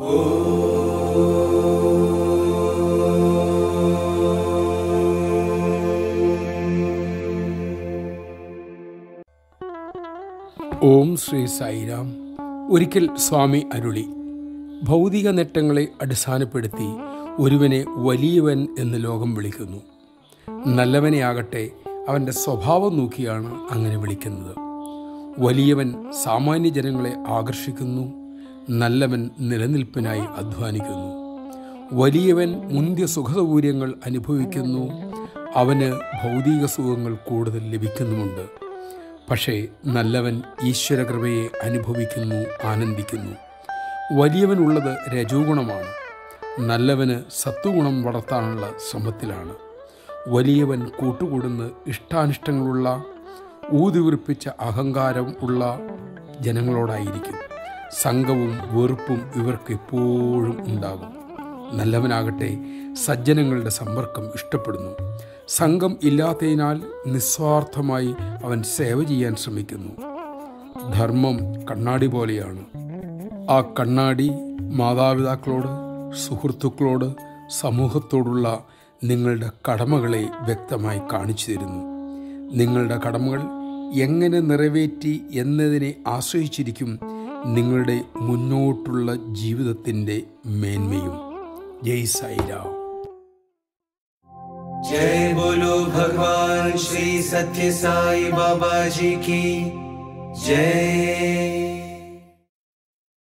ഓം ശ്രീ സായിരാം ഒരിക്കൽ സ്വാമി അരുളി. ഭൗതിക നേട്ടങ്ങളെ അടിസ്ഥാനപ്പെടുത്തി ഒരുവനെ വലിയവൻ എന്ന് ലോകം വിളിക്കുന്നു. നല്ലവനെ ആകട്ടെ അവന്റെ സ്വഭാവം നോക്കിയാണ് അങ്ങനെ വിളിക്കുന്നത്. വലിയവൻ സാമാന്യ ജനങ്ങളെ ആകർഷിക്കുന്നു നല്ലവൻ നിലനിൽപ്പിനായി അധ്വാനിക്കുന്നു. വലിയവൻ മുന്തിയ സുഖസൗകര്യങ്ങൾ അനുഭവിക്കുന്നു. അവന് ഭൗതിക സുഖങ്ങൾ കൂടുതൽ ലഭിക്കുന്നുമുണ്ട്. പക്ഷേ നല്ലവൻ ഈശ്വരകൃപയെ അനുഭവിക്കുന്നു ആനന്ദിക്കുന്നു. വലിയവനുള്ളത് രജോഗുണമാണ്. നല്ലവന് സത്വഗുണം വളർത്താനുള്ള ശ്രമത്തിലാണ്. വലിയവൻ കൂട്ടുകൂടുന്ന ഇഷ്ടാനിഷ്ടങ്ങളുള്ള ഊതിവിറിപ്പിച്ച അഹങ്കാരം ഉള്ള ജനങ്ങളോടായിരിക്കും. സംഘവും വെറുപ്പും ഇവർക്ക് എപ്പോഴും ഉണ്ടാകും. നല്ലവനാകട്ടെ സജ്ജനങ്ങളുടെ സമ്പർക്കം ഇഷ്ടപ്പെടുന്നു. സംഘം ഇല്ലാത്തതിനാൽ നിസ്വാർത്ഥമായി അവൻ സേവ ചെയ്യാൻ ശ്രമിക്കുന്നു. ധർമ്മം കണ്ണാടി പോലെയാണ്. ആ കണ്ണാടി മാതാപിതാക്കളോട് സുഹൃത്തുക്കളോട് സമൂഹത്തോടുള്ള നിങ്ങളുടെ കടമകളെ വ്യക്തമായി കാണിച്ചു തരുന്നു. നിങ്ങളുടെ കടമകൾ എങ്ങനെ നിറവേറ്റി എന്നതിനെ ആശ്രയിച്ചിരിക്കും നിങ്ങളുടെ മുന്നോട്ടുള്ള ജീവിതത്തിൻ്റെ മേന്മയും ജയ് സൈരാം जय बोलो भगवान श्री सत्य साई बाबा जी की जय